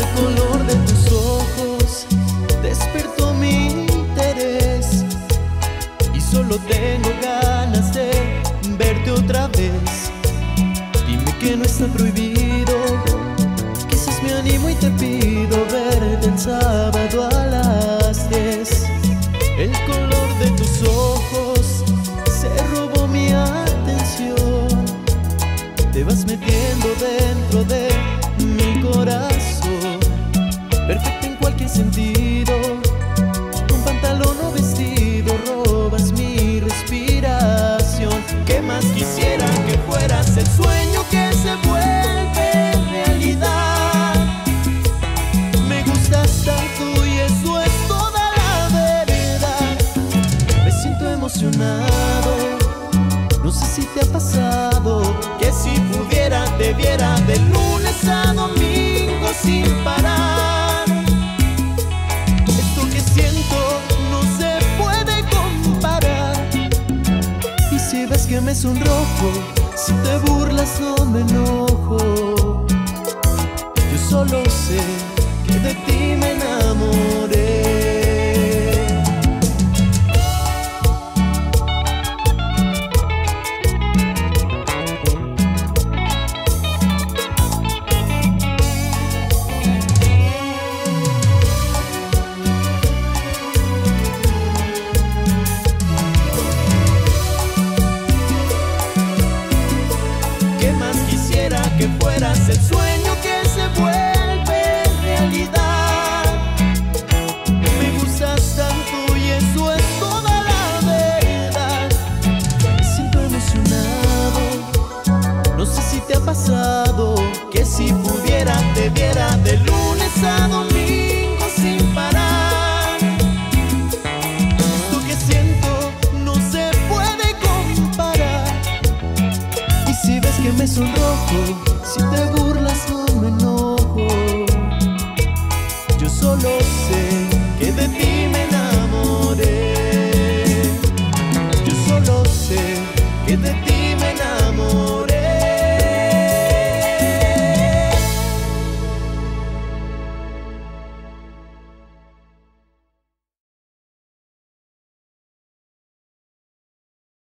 El color de tus ojos despertó mi interés y solo tengo ganas de verte otra vez. Dime que no está prohibido, quizás me animo y te pido verte el sábado al quisiera que fueras el sueño que se vuelve realidad? Me gustas tanto y eso es toda la verdad. Me siento emocionado. No sé si te ha pasado que si pudiera te viera de lunes a domingo sin parar. Que me sonrojo, si te burlas no me enojo. Yo solo sé que de ti me quisiera que fueras el sueño que se vuelve realidad? Me gustas tanto y eso es toda la verdad. Me siento emocionado. No sé si te ha pasado que si pudiera te viera de lunes a domingo que me sonrojo, si te burlas no me enojo.